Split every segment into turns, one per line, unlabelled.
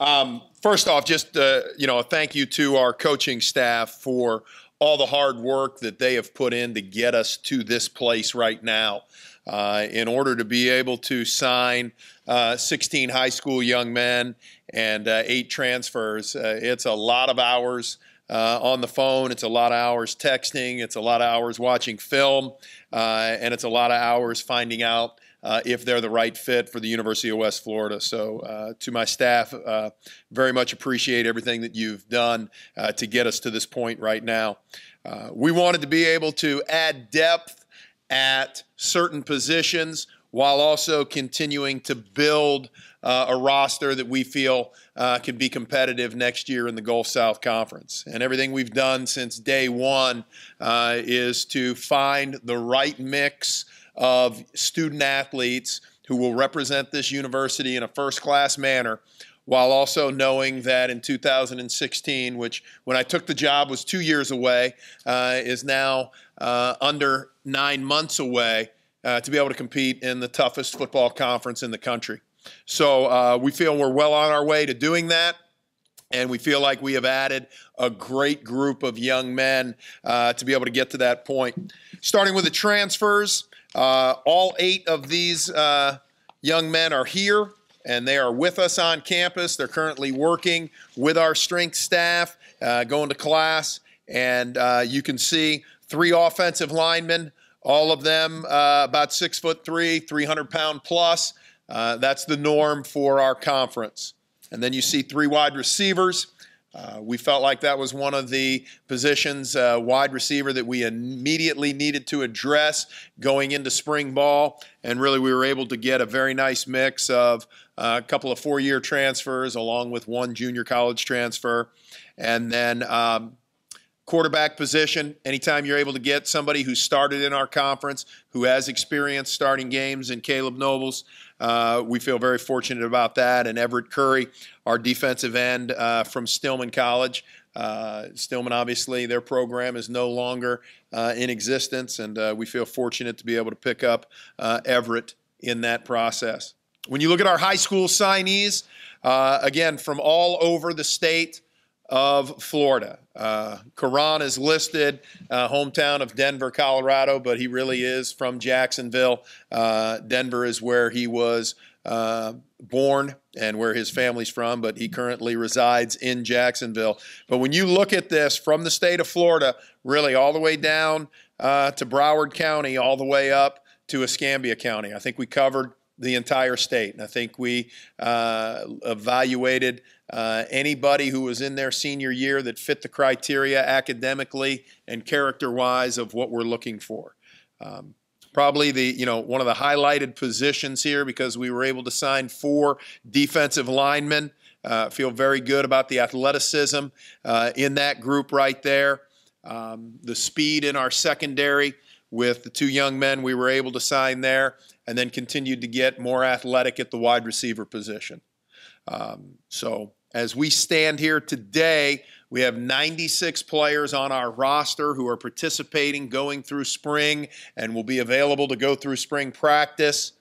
Um, first off, just uh, you know, a thank you to our coaching staff for all the hard work that they have put in to get us to this place right now. Uh, in order to be able to sign uh, 16 high school young men and uh, eight transfers, uh, it's a lot of hours. Uh, on the phone, it's a lot of hours texting, it's a lot of hours watching film, uh, and it's a lot of hours finding out uh, if they're the right fit for the University of West Florida. So, uh, to my staff, uh, very much appreciate everything that you've done uh, to get us to this point right now. Uh, we wanted to be able to add depth at certain positions while also continuing to build uh, a roster that we feel can be competitive next year in the Gulf South Conference. And everything we've done since day one is to find the right mix of student athletes who will represent this university in a first class manner while also knowing that in 2016, which when I took the job was two years away, uh, is now uh, under nine months away uh, to be able to compete in the toughest football conference in the country. So uh, we feel we're well on our way to doing that. And we feel like we have added a great group of young men uh, to be able to get to that point. Starting with the transfers, uh, all eight of these uh, young men are here and they are with us on campus. They're currently working with our strength staff, uh, going to class. And uh, you can see three offensive linemen, all of them uh, about six foot three, 300 pound plus. Uh, that's the norm for our conference. And then you see three wide receivers. Uh, we felt like that was one of the positions, uh, wide receiver, that we immediately needed to address going into spring ball. And really, we were able to get a very nice mix of uh, a couple of four year transfers along with one junior college transfer. And then um, quarterback position, anytime you're able to get somebody who started in our conference, who has experience starting games, and Caleb Nobles, uh, we feel very fortunate about that. And Everett Curry, our defensive end uh, from Stillman College. Uh, Stillman, obviously, their program is no longer uh, in existence, and uh, we feel fortunate to be able to pick up uh, Everett in that process. When you look at our high school signees, again, from all over the state, of Florida. Uh, Karan is listed, uh, hometown of Denver, Colorado, but he really is from Jacksonville. Uh, Denver is where he was uh, born and where his family's from, but he currently resides in Jacksonville. But when you look at this from the state of Florida, really all the way down uh, to Broward County, all the way up to Escambia County, I think we covered the entire state. And I think we uh, evaluated uh, anybody who was in their senior year that fit the criteria academically and character wise of what we're looking for. Um, probably the you know one of the highlighted positions here because we were able to sign four defensive linemen. Uh, feel very good about the athleticism uh, in that group right there. Um, the speed in our secondary with the two young men we were able to sign there, and then continued to get more athletic at the wide receiver position. Um, so as we stand here today, we have 96 players on our roster who are participating, going through spring, and will be available to go through spring practice.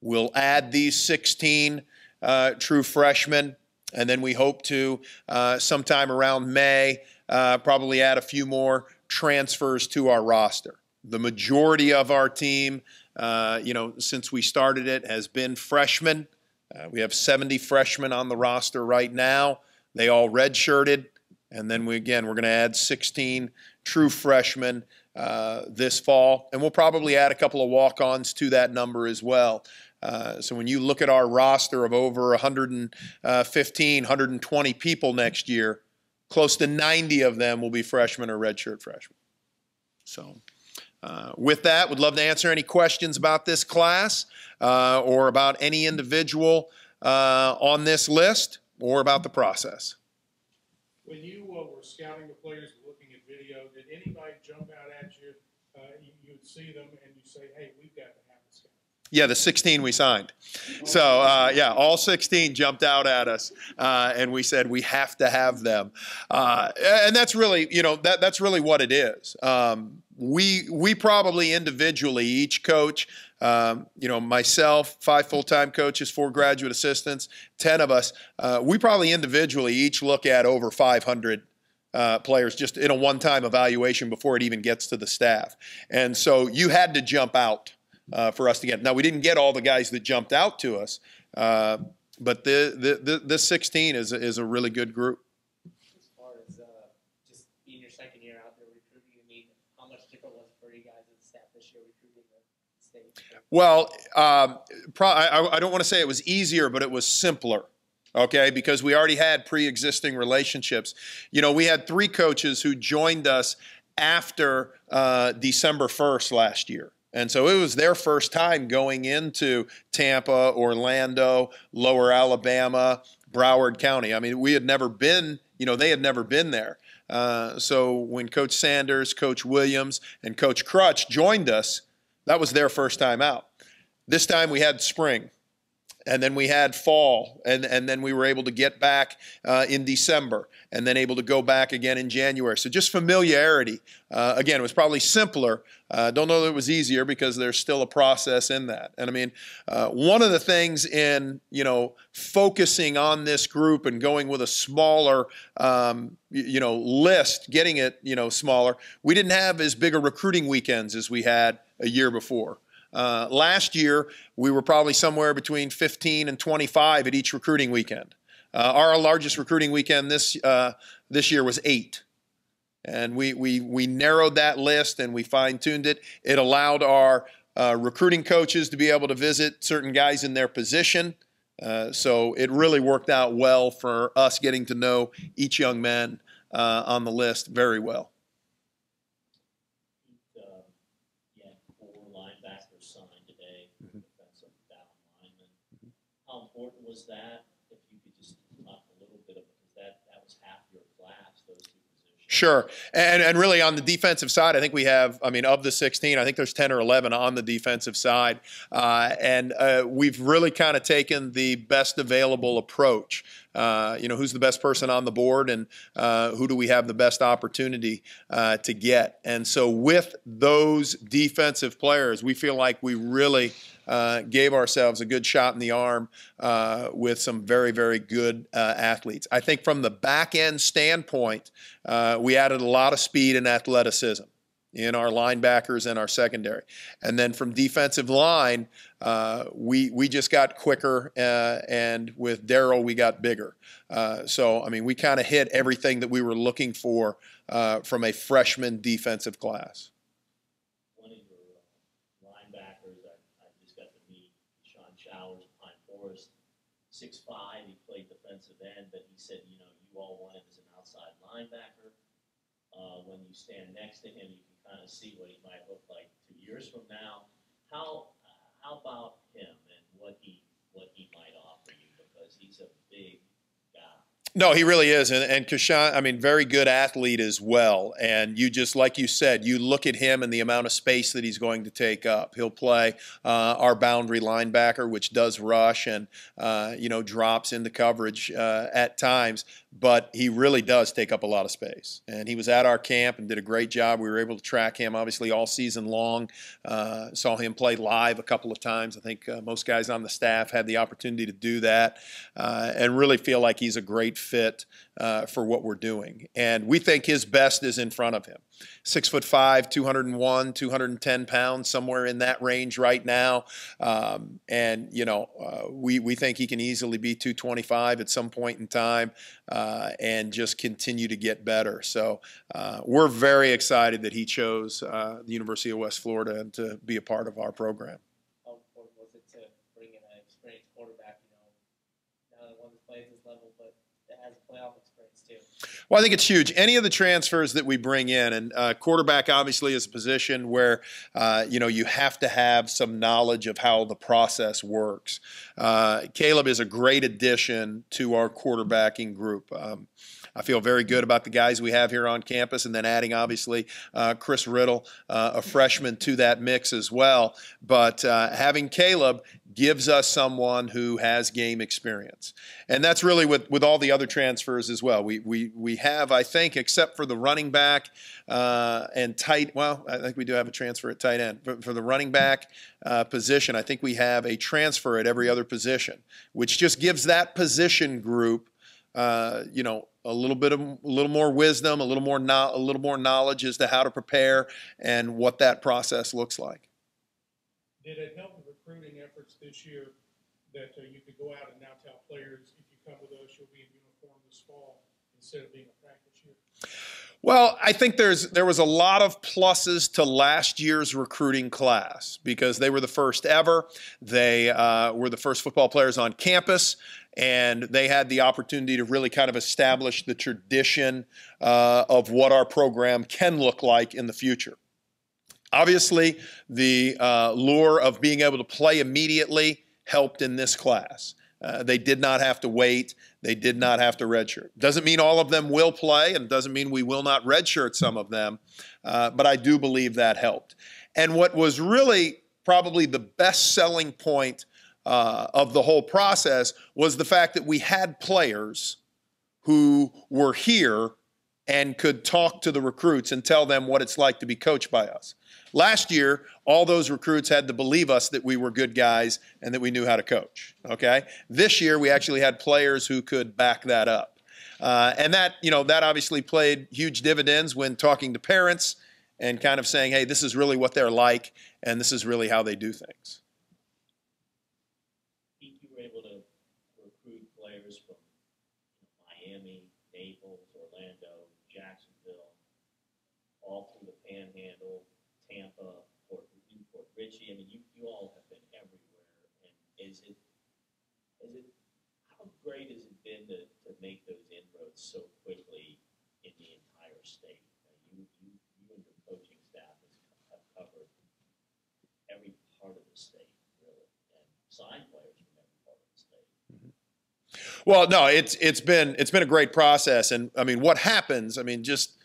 We'll add these 16 uh, true freshmen, and then we hope to, uh, sometime around May, uh, probably add a few more transfers to our roster. The majority of our team, uh, you know, since we started it, has been freshmen. Uh, we have 70 freshmen on the roster right now. They all redshirted. And then we again, we're going to add 16 true freshmen uh, this fall. And we'll probably add a couple of walk ons to that number as well. Uh, so when you look at our roster of over 115, 120 people next year, close to 90 of them will be freshmen or redshirt freshmen. So uh, with that, would love to answer any questions about this class uh, or about any individual uh, on this list or about the process.
When you uh, were scouting the players, and looking at video, did anybody jump out at you? Uh, you, you would see them and you say, "Hey, we've got to have this guy."
Yeah, the 16 we signed. So, uh, yeah, all 16 jumped out at us, uh, and we said we have to have them. Uh, and that's really, you know, that, that's really what it is. Um, we we probably individually each coach um, you know, myself, five full-time coaches, four graduate assistants, ten of us. Uh, we probably individually each look at over 500 uh, players just in a one-time evaluation before it even gets to the staff. And so you had to jump out uh, for us to get. Now we didn't get all the guys that jumped out to us, uh, but the, the, the this 16 is is a really good group.
As far as uh, just being your second year out there recruiting, I mean, how much different was it for you guys as staff this year recruiting the state?
Well, um, pro- I, I don't want to say it was easier, but it was simpler. Okay, because we already had pre-existing relationships. You know, we had three coaches who joined us after uh, December 1st last year. And so it was their first time going into Tampa, Orlando, Lower Alabama, Broward County. I mean, we had never been, you know, they had never been there. Uh, so when Coach Sanders, Coach Williams, and Coach Crutch joined us, that was their first time out. This time we had spring and then we had fall, and, and then we were able to get back uh, in December, and then able to go back again in January. So just familiarity. Uh, again, it was probably simpler. Uh, don't know that it was easier because there's still a process in that. And I mean, uh, one of the things in you know focusing on this group and going with a smaller um, you know list, getting it you know smaller, we didn't have as big a recruiting weekends as we had a year before. Uh, last year, we were probably somewhere between 15 and 25 at each recruiting weekend. Uh, our largest recruiting weekend this uh, this year was eight, and we we we narrowed that list and we fine tuned it. It allowed our uh, recruiting coaches to be able to visit certain guys in their position. Uh, so it really worked out well for us getting to know each young man uh, on the list very well.
uh, you had four linebackers signed today,
Mhm.
defensive down linemen. How important was that? If you could just talk a little bit, of because that, that was half your class, those two positions.
Sure. And and really on the defensive side, I think we have, I mean, of the 16, I think there's 10 or 11 on the defensive side. Uh, and uh, we've really kind of taken the best available approach. Uh, you know, who's the best person on the board and uh, who do we have the best opportunity uh, to get? And so with those defensive players, we feel like we really uh, gave ourselves a good shot in the arm uh, with some very, very good uh, athletes. I think from the back end standpoint, uh, we added a lot of speed and athleticism in our linebackers and our secondary. And then from defensive line, uh, we we just got quicker, uh, and with Daryl, we got bigger. Uh, so I mean, we kind of hit everything that we were looking for uh, from a freshman defensive class.
One of your uh, linebackers, I, I just got to meet Sean Showers, of Pine Forest, six five, he played defensive end, but he said, you know, you all want him as an outside linebacker. Uh, when you stand next to him, you can kind of see what he might look like two years from now. How, how about him and what he might offer you, because he's a big guy.
No, he really is, and and Kashan, I mean, very good athlete as well. And you just like you said, you look at him and the amount of space that he's going to take up. He'll play uh, our boundary linebacker, which does rush and uh, you know drops into coverage uh, at times, but he really does take up a lot of space. And he was at our camp and did a great job. We were able to track him obviously all season long. Uh, saw him play live a couple of times. I think uh, most guys on the staff had the opportunity to do that, uh, and really feel like he's a great fit uh, for what we're doing. And we think his best is in front of him. Six foot five, 201, 210 pounds, somewhere in that range right now. Um, and, you know, uh, we, we think he can easily be 225 at some point in time uh, and just continue to get better. So uh, we're very excited that he chose uh, the University of West Florida and to be a part of our program.
How important was it to bring in an experienced quarterback, you know, not one that plays this level, but that has playoff?
Well, I think it's huge. Any of the transfers that we bring in, and uh, quarterback obviously is a position where uh, you know you have to have some knowledge of how the process works. Uh, Caleb is a great addition to our quarterbacking group. Um, I feel very good about the guys we have here on campus, and then adding obviously uh, Chris Riddle, uh, a freshman, to that mix as well. But uh, having Caleb gives us someone who has game experience. and that's really with, with all the other transfers as well. We, we, we have, I think, except for the running back uh, and tight, well, I think we do have a transfer at tight end. For, for the running back uh, position, I think we have a transfer at every other position, which just gives that position group, uh, you know, a little bit of a little more wisdom, a little more no, a little more knowledge as to how to prepare and what that process looks like.
Did it help the recruiting efforts this year that uh, you could go out and now tell players, if you come with us, you'll be in uniform this fall instead of being a practice year?
Well, I think there's there was a lot of pluses to last year's recruiting class because they were the first ever. They uh, were the first football players on campus, and they had the opportunity to really kind of establish the tradition uh, of what our program can look like in the future. Obviously, the uh, lure of being able to play immediately helped in this class. Uh, they did not have to wait. They did not have to redshirt. Doesn't mean all of them will play, and doesn't mean we will not redshirt some of them, uh, but I do believe that helped. And what was really probably the best selling point uh, of the whole process was the fact that we had players who were here and could talk to the recruits and tell them what it's like to be coached by us. Last year, all those recruits had to believe us that we were good guys and that we knew how to coach. Okay. This year, we actually had players who could back that up, uh, and that you know that obviously played huge dividends when talking to parents and kind of saying, "Hey, this is really what they're like, and this is really how they do things."
You were able to recruit players from Miami, Naples, Orlando, Jacksonville, all through the Panhandle, Tampa, Port, New Port Richey. I mean, you, you all have been everywhere. And is it, is it, how great has it been to, to make those inroads so quickly in the entire state? Uh, You, you, you and your coaching staff has, have covered every part of the state, really, and signed players from every part of the state.
Well, no, it's it's been it's been a great process, and I mean, what happens? I mean, just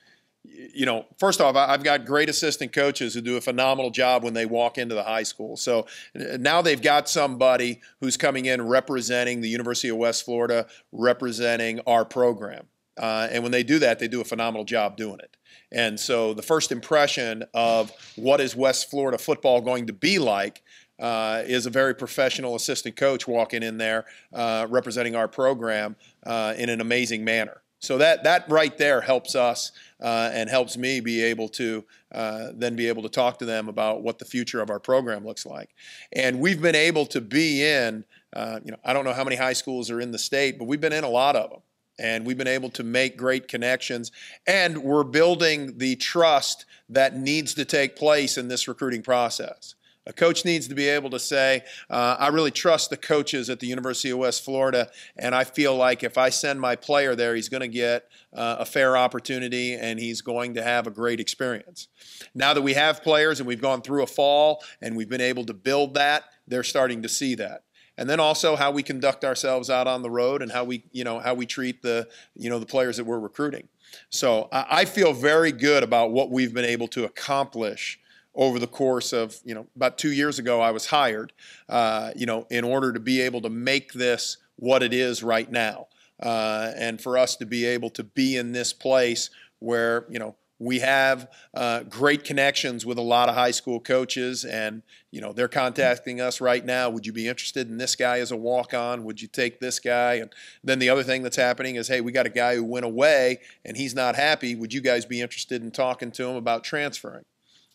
you know, first off, I've got great assistant coaches who do a phenomenal job when they walk into the high school. So now they've got somebody who's coming in representing the University of West Florida, representing our program. Uh, and when they do that, they do a phenomenal job doing it. And so the first impression of what is West Florida football going to be like uh, is a very professional assistant coach walking in there uh, representing our program uh, in an amazing manner. So that that right there helps us uh, and helps me be able to uh, then be able to talk to them about what the future of our program looks like. And we've been able to be in, uh, you know, I don't know how many high schools are in the state, but we've been in a lot of them. And we've been able to make great connections. And we're building the trust that needs to take place in this recruiting process. A coach needs to be able to say, uh, I really trust the coaches at the University of West Florida, and I feel like if I send my player there, he's going to get uh, a fair opportunity and he's going to have a great experience. Now that we have players and we've gone through a fall and we've been able to build that, they're starting to see that and then also how we conduct ourselves out on the road and how we you know how we treat the you know the players that we're recruiting so i feel very good about what we've been able to accomplish over the course of you know about two years ago i was hired uh, you know in order to be able to make this what it is right now uh, and for us to be able to be in this place where you know we have uh, great connections with a lot of high school coaches and you know they're contacting us right now would you be interested in this guy as a walk-on? Would you take this guy? And then the other thing that's happening is hey we got a guy who went away and he's not happy. Would you guys be interested in talking to him about transferring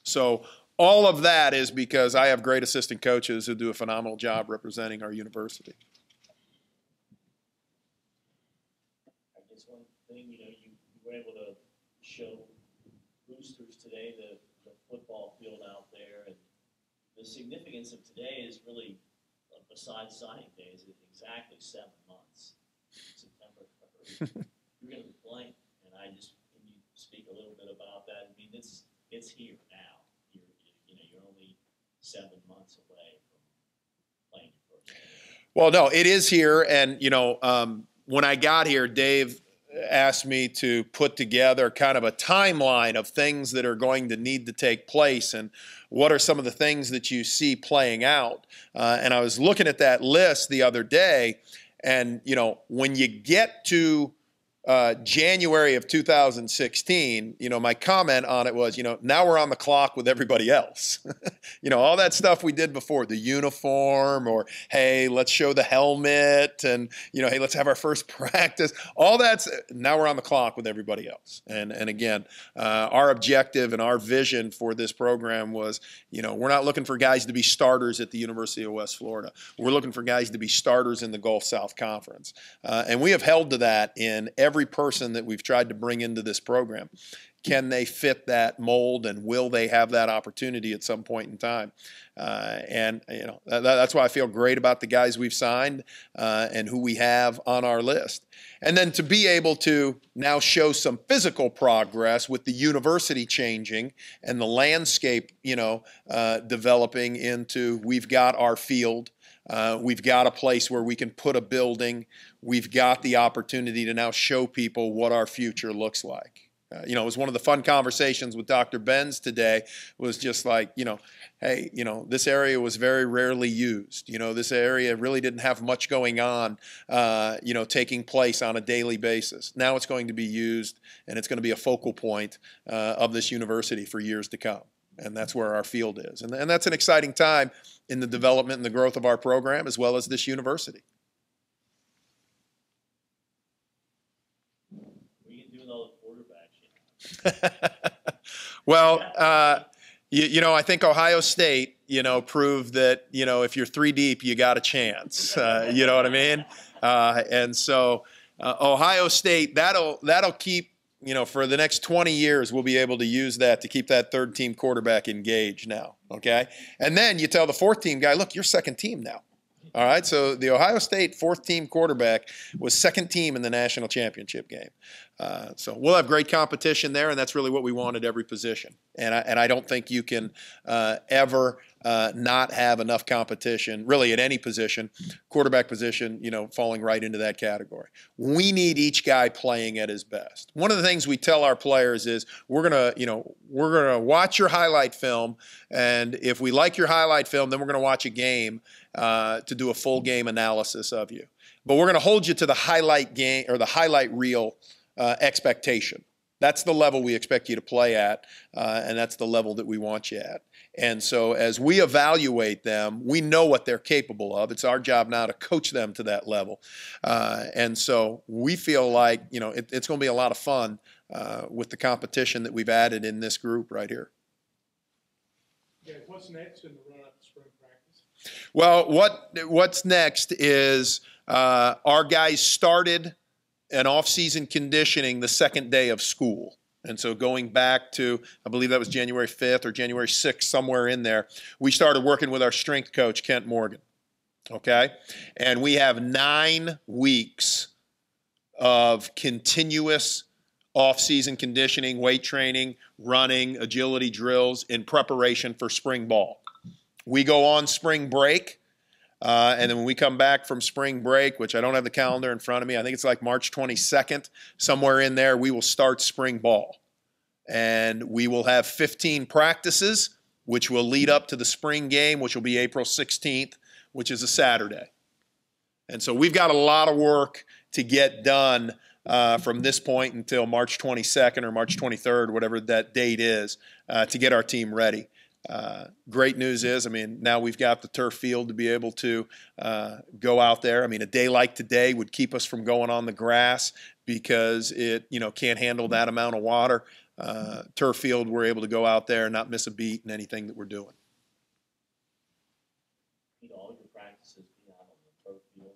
so all of that is because i have great assistant coaches who do a phenomenal job representing our university
I guess one thing, you know, you, you were able to show boosters today the, the football field out there, and the significance of today is really, uh, besides signing day, is exactly seven months. September third, you're gonna be playing, and I just, can you speak a little bit about that? I mean, it's, it's here now. You're, you you know, you're only seven months away from playing your first game.
Well, no, it is here, and you know, um, when I got here, Dave asked me to put together kind of a timeline of things that are going to need to take place, and what are some of the things that you see playing out. Uh, and I was looking at that list the other day, And you know, when you get to uh, January of 2016, you know, my comment on it was, you know, now we're on the clock with everybody else. you know, all that stuff we did before, the uniform, or hey, let's show the helmet, and you know, hey, let's have our first practice. All that's now we're on the clock with everybody else. And and again, uh, our objective and our vision for this program was, you know, we're not looking for guys to be starters at the University of West Florida. We're looking for guys to be starters in the Gulf South Conference, uh, and we have held to that in every every person that we've tried to bring into this program. Can they fit that mold, and will they have that opportunity at some point in time? Uh, and you know that, that's why I feel great about the guys we've signed uh, and who we have on our list. And then to be able to now show some physical progress with the university changing and the landscape, you know, uh, developing into we've got our field. Uh, we've got a place where we can put a building. We've got the opportunity to now show people what our future looks like. Uh, you know, it was one of the fun conversations with Dr. Bense today. Was just like, you know, hey, you know, this area was very rarely used. You know, this area really didn't have much going on, uh, you know, taking place on a daily basis. Now it's going to be used, and it's going to be a focal point uh, of this university for years to come. And that's where our field is, and, and that's an exciting time in the development and the growth of our program as well as this university. well, uh, you, you, know, I think Ohio State, you know, proved that you know if you're three deep, you got a chance. Uh, you know what I mean? Uh, and so uh, Ohio State, that'll that'll keep you know for the next 20 years, we'll be able to use that to keep that third team quarterback engaged now. Okay, and then you tell the fourth team guy, look, you're second team now. All right, so the Ohio State fourth team quarterback was second team in the national championship game. Uh, so we'll have great competition there, and that's really what we want at every position. And I, and I don't think you can uh, ever uh, not have enough competition, really at any position, quarterback position, you know, falling right into that category. We need each guy playing at his best. One of the things we tell our players is we're gonna, you know, we're gonna watch your highlight film, and if we like your highlight film, then we're gonna watch a game uh, to do a full game analysis of you. But we're gonna hold you to the highlight game or the highlight reel uh, expectation. That's the level we expect you to play at, uh, and that's the level that we want you at. And so, as we evaluate them, we know what they're capable of. It's our job now to coach them to that level. Uh, and so, we feel like you know it, it's going to be a lot of fun uh, with the competition that we've added in this group right here.
Yeah, what's next in the run up to spring practice?
Well, what what's next is uh, our guys started an off-season conditioning the second day of school. And so going back to, I believe that was January 5th or January 6th, somewhere in there, we started working with our strength coach, Kent Morgan. Okay? And we have nine weeks of continuous off-season conditioning, weight training, running, agility drills in preparation for spring ball. We go on spring break uh, and then when we come back from spring break, which I don't have the calendar in front of me, I think it's like March 22nd, somewhere in there, we will start spring ball. And we will have 15 practices, which will lead up to the spring game, which will be April 16th, which is a Saturday. And so we've got a lot of work to get done uh, from this point until March 22nd or March 23rd, whatever that date is, uh, to get our team ready. Uh, great news is, I mean, now we've got the turf field to be able to uh, go out there. I mean, a day like today would keep us from going on the grass because it, you know, can't handle that amount of water. Uh, turf field, we're able to go out there and not miss a beat in anything that we're doing.
All your practices on the turf field.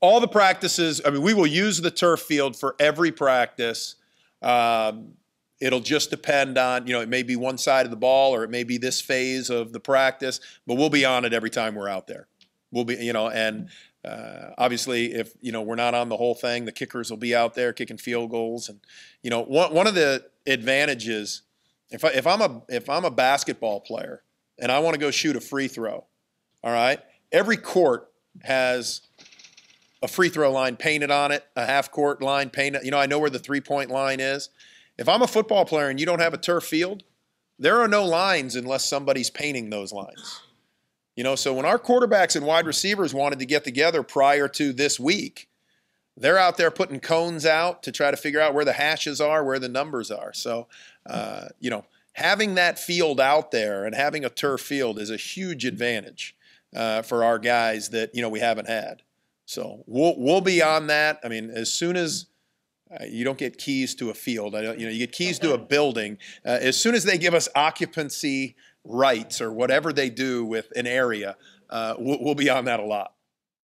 All the practices. I mean, we will use the turf field for every practice. Um, It'll just depend on, you know, it may be one side of the ball or it may be this phase of the practice, but we'll be on it every time we're out there. We'll be, you know, and uh, obviously if, you know, we're not on the whole thing, the kickers will be out there kicking field goals. And, you know, one, one of the advantages, if, I, if, I'm a, if I'm a basketball player and I want to go shoot a free throw, all right, every court has a free throw line painted on it, a half court line painted. You know, I know where the three point line is. If I'm a football player and you don't have a turf field, there are no lines unless somebody's painting those lines. You know, so when our quarterbacks and wide receivers wanted to get together prior to this week, they're out there putting cones out to try to figure out where the hashes are, where the numbers are. So, uh, you know, having that field out there and having a turf field is a huge advantage uh, for our guys that you know we haven't had. So we'll we'll be on that. I mean, as soon as uh, you don't get keys to a field, I don't, you know, you get keys to a building. Uh, as soon as they give us occupancy rights or whatever they do with an area, uh, we'll, we'll be on that a lot.